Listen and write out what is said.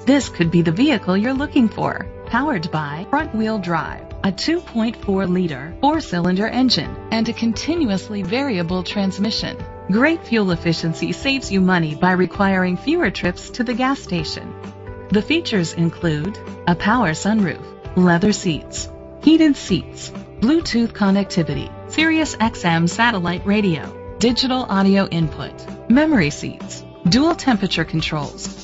This could be the vehicle you're looking for. Powered by front-wheel drive, a 2.4-liter four-cylinder engine, and a continuously variable transmission. Great fuel efficiency saves you money by requiring fewer trips to the gas station. The features include a power sunroof, leather seats, heated seats, Bluetooth connectivity, Sirius XM satellite radio, digital audio input, memory seats, dual temperature controls,